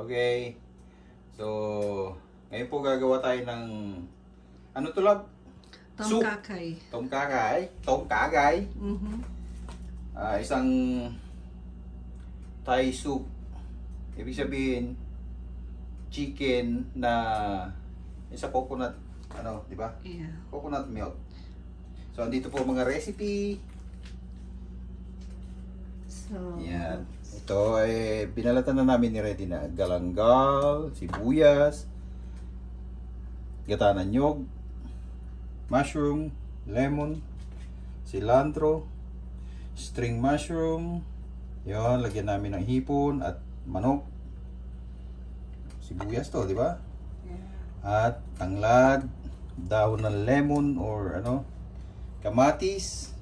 Okay. So, ngayon po gagawa tayo ng ano to lab? Tom Soup. kakay. Tom kagay. Tom kagay. Mhm. Ah, isang Thai soup. Ibig sabihin, chicken na isa coconut, ano, di ba? Yeah. Coconut milk. So, andito po mga recipe. So, Yan. Ito ay binalatan na namin ni Ready na galanggal, sibuyas, gata ng nyog, mushroom, lemon, cilantro, string mushroom, yon lagyan namin ng hipon at manok. Sibuyas to, di ba? At tanglad, dahon ng lemon or ano, kamatis,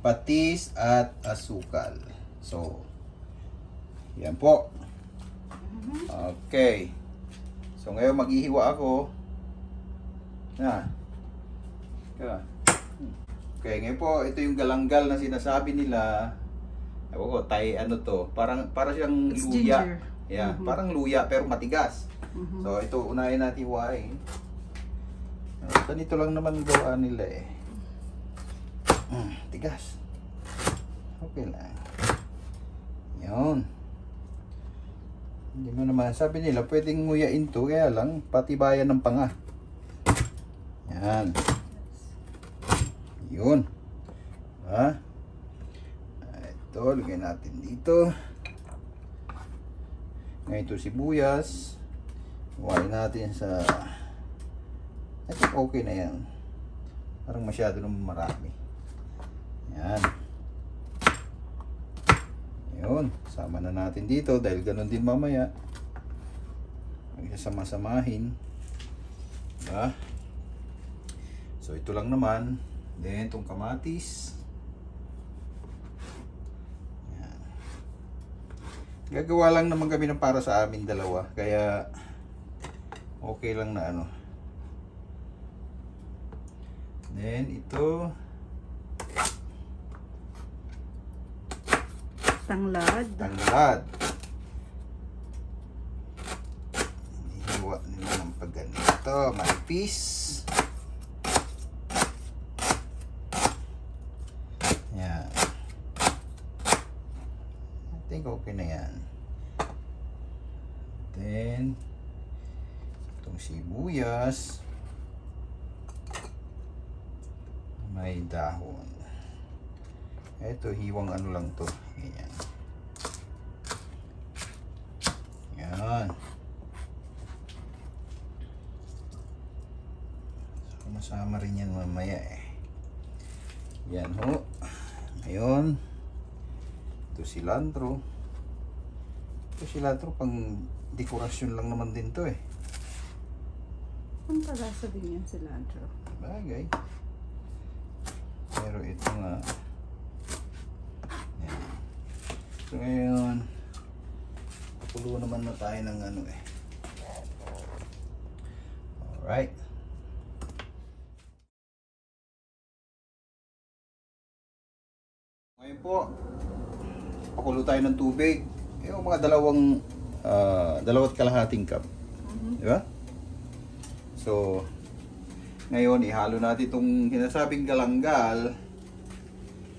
patis at asukal. So, yan po. Okay. So ngayon maghihiwa ako. Na. Kaya. Okay, ngayon po, ito yung galanggal na sinasabi nila. Ewan ko, tay ano to, parang para siyang It's luya. ginger. Yeah, Mhm. parang luya pero matigas. Mhm. So ito unahin natin hiwain. Uh, ganito lang naman gawa nila eh. Mm, tigas. Okay lang. Yun. Hindi mo naman sabi nila pwedeng nguyain to kaya lang patibayan ng panga. Yan. Yun. Ha? Ito, lagyan natin dito. Ngayon ito sibuyas. Huwain natin sa... I think okay na yan. Parang masyado naman marami. Yan. Yun. Sama na natin dito dahil ganun din mamaya. Magsasama-samahin. Diba? So ito lang naman. Then itong kamatis. Yan. Gagawa lang naman kami ng para sa amin dalawa. Kaya okay lang na ano. Then ito. Tanglad. Tanglad. Hiwa nila ng pag ganito. Manipis. Yan. I think okay na yan. Then, itong sibuyas. May dahon. Ito, hiwang ano lang to. Ganyan. Yan. So, masama rin yan mamaya eh. Yan ho. Ngayon, ito cilantro. Ito cilantro pang dekorasyon lang naman din to eh. Ang palasa din yan cilantro. Bagay. Pero ito nga. Yan. So ngayon, pakulo naman na tayo ng ano eh. Alright. Ngayon po, pakulo tayo ng tubig. Yung mga dalawang, ah, dalawat kalahating cup. Di ba? So, ngayon, ihalo natin itong sinasabing galanggal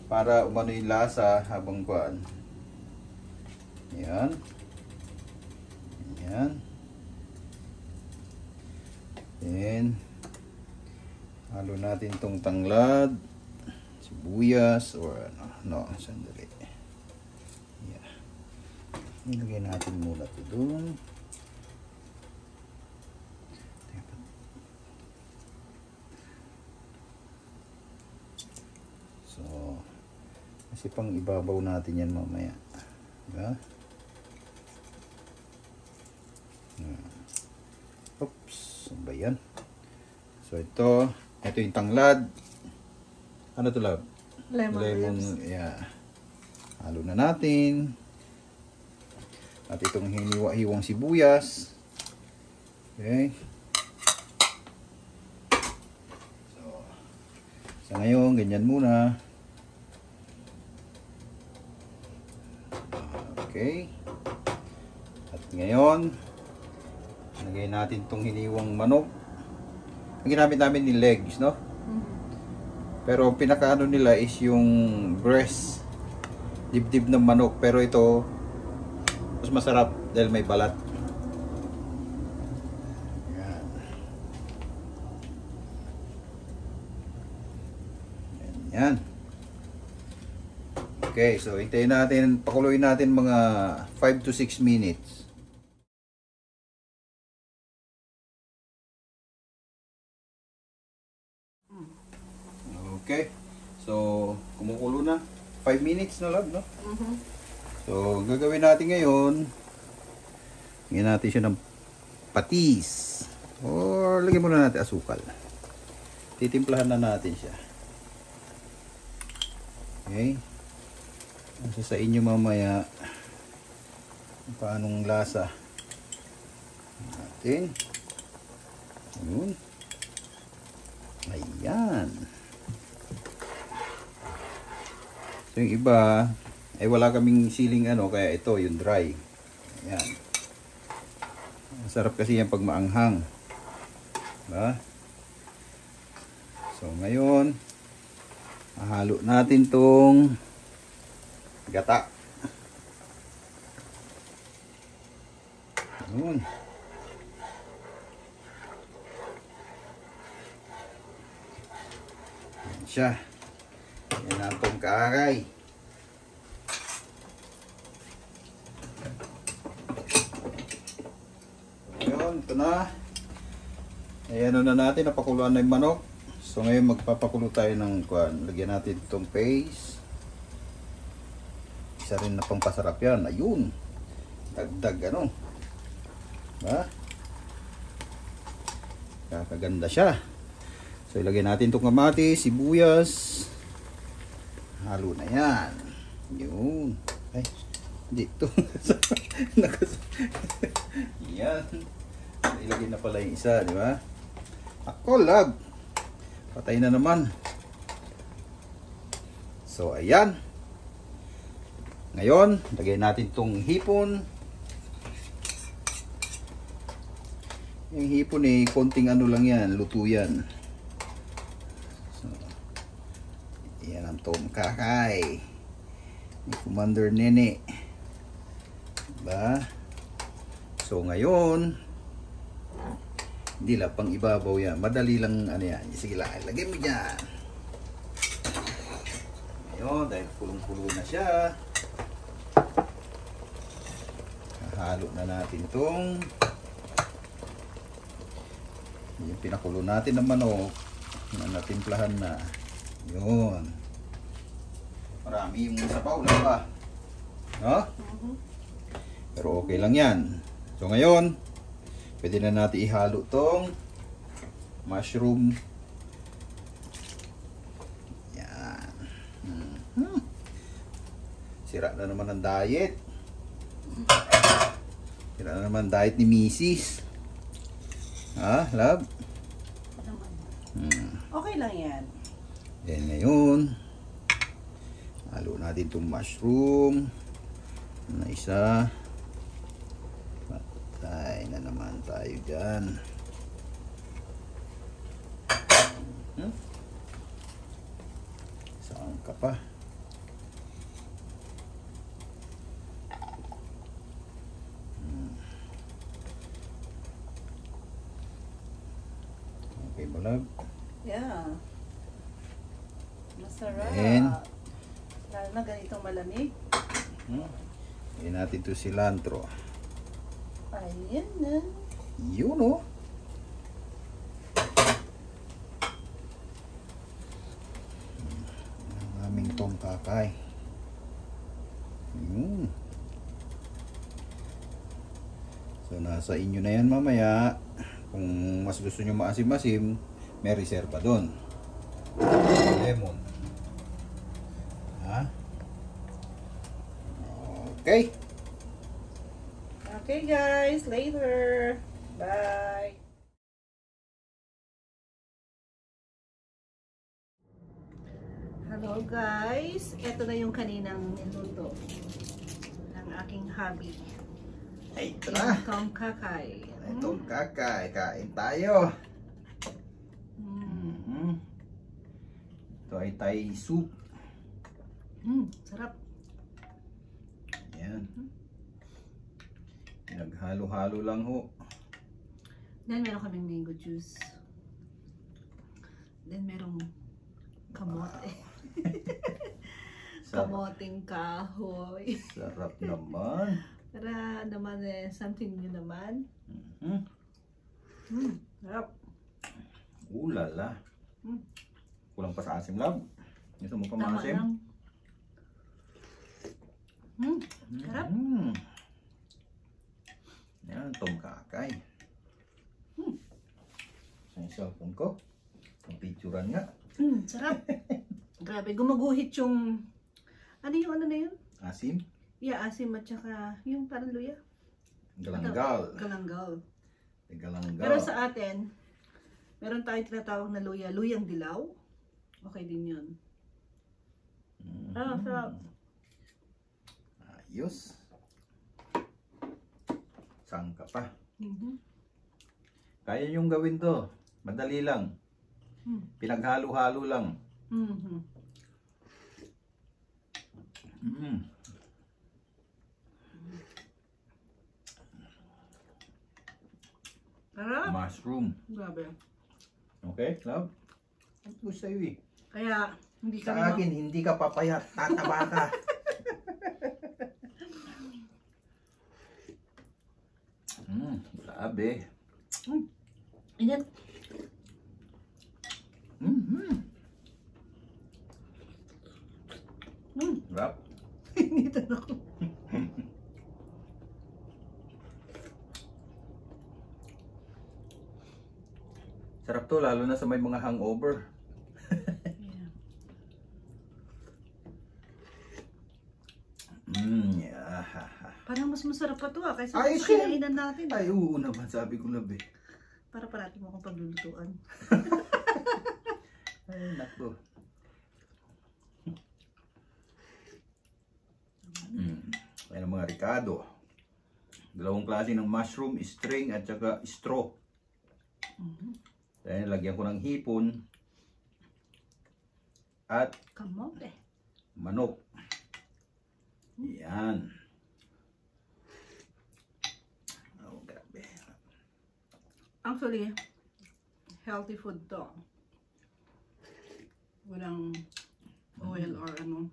para umano yung lasa habang kuan. Yan. Yan. Then, halo natin itong tanglad, sibuyas, or ano, no, sandali. Yeah. Ilagay natin muna ito doon. So, kasi pang ibabaw natin yan mamaya. Diba? Hmm. Oops, ano ba yan? So, ito, ito yung tanglad. Ano to, love? Lemon, Lemon, leaves. yeah. Halo na natin. At itong hiniwa-hiwang sibuyas. Okay. So, sa ngayon, ganyan muna. Okay. At ngayon, lagay natin tong hiniwang manok. Ang ginamit namin ni legs, no? Pero ang pinakaano nila is yung breast. Dibdib ng manok. Pero ito, mas masarap dahil may balat. Yan. Yan. Okay, so hintayin natin, pakuluin natin mga 5 to 6 minutes. Okay. So, kumukulo na. 5 minutes na lang, no? Mhm. So, ang gagawin natin ngayon, ngayon natin siya ng patis. Or, lagyan muna natin asukal. Titimplahan na natin siya. Okay. Kasi sa inyo mamaya, paanong lasa. Natin. Ayun. Ayan. So yung iba, ay wala kaming siling ano, kaya ito yung dry. Ayan. Masarap kasi yan pag maanghang. Diba? So ngayon, mahalo natin tong gata. Yun. Yan siya. Yan ang tong kaaray. Ayun, ito na. Ayan na natin, napakuluan na yung manok. So ngayon magpapakulo tayo ng kuan. Lagyan natin itong paste. Isa rin na pampasarap yan. Ayun. Dagdag ano. Ha? Kakaganda siya. So ilagay natin itong kamatis, sibuyas. Halo na yan. Yun. Ay, hindi ito. Nakas- yan. Ilagay na pala yung isa, di ba? Ako, lag. Patay na naman. So, ayan. Ngayon, lagay natin tong hipon. Yung hipon eh, konting ano lang yan, luto yan. So, yan ang tom kakay. Ni Commander Nene. Diba? So, ngayon, hindi lang pang ibabaw yan. Madali lang ano yan. Sige lang, lagay mo dyan. Ngayon, dahil kulong-kulo na siya. Hahalo na natin itong yung pinakulo natin ng manok na natimplahan na. Yun. Marami yung sabaw lang ba? No? Pero okay lang yan. So ngayon, pwede na natin ihalo tong mushroom. Yan. Mhm. Sira na naman ang diet. Sira na naman diet ni Mrs. Ha, love? Hmm. Okay lang yan. Yan ngayon. Halo natin itong mushroom. Na isa. Patay na naman tayo dyan. Hmm? Saan ka pa? Hmm. Okay ba, love? Yeah. Masarap. Ganitong malamig. Hmm? Lagyan natin to cilantro. Ayan na. Yun oh. Ang aming tongkakay. Yun. So nasa inyo na yan mamaya. Kung mas gusto nyo maasim-asim, may reserva doon. Lemon. Ha? Okay. Okay guys, later. Bye. Hello guys, ito na yung kaninang niluto ng aking hubby. Ay, ito na. Tom kakay. Itong kakay. Kain tayo. Mm. Mhm. Ito ay Thai soup. Mm, sarap. Yan. Naghalo-halo lang ho. Then meron kaming mango juice. Then merong kamote. Sarap, Kamoteng kahoy. sarap naman. Para naman eh, something new naman. Mhm. Mm, sarap. Ulala. Mm. Kulang pa sa asim lab. Gusto mo pa Tama maasim? lang. Mm, sarap. Mhm. Yan, tom kakay. Hmm. Sa yung cellphone ko. Ang picturean nga. Mm, sarap. Grabe, gumuguhit yung... Ano yung ano na yun? Asim. Yeah, asim at saka yung parang luya. Galanggal. Galanggal. Galanggal. Pero sa atin, meron tayong tinatawag na luya, luyang dilaw. Okay din yun. Mhm. Ah, sarap. Ayos. Saan ka pa? Mhm. Kaya yung gawin to. Madali lang. Mm. Pinaghalo-halo lang. Mhm. Mm. Sarap. Mushroom. Grabe. Okay, love? Ito sa'yo eh. Kaya, hindi kami Sa akin, hindi ka papayat. Tataba ka. mm, grabe. Init. Mm-hmm. Mm. Rap. Initan ako. Sarap to, lalo na sa may mga hangover. Yeah. Mm, yeah. Parang mas masarap pa to ah, kaysa Ay, shit. kinainan natin. Ay, oo naman, sabi ko labi. Para parati mo akong paglulutuan. Ay, nako. Mm. Ayan ang mga Ricardo. Dalawang klase ng mushroom, string at saka straw. Mhm. Then, lagyan ko ng hipon at Kamote. manok. Yan. Oh, grabe. Actually, healthy food to. Walang oil or ano.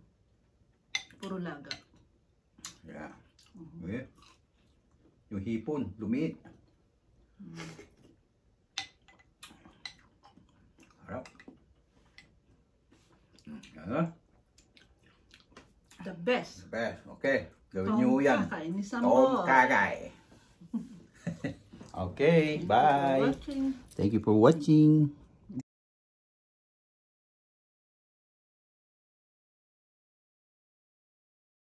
Puro laga. Yeah. Okay. Yung hipon, lumiit. Harap. Ano? The best. Best. Okay. Gawin Tom nyo yan. Kakay ni Tom Sambo. Okay, bye. Thank you for watching.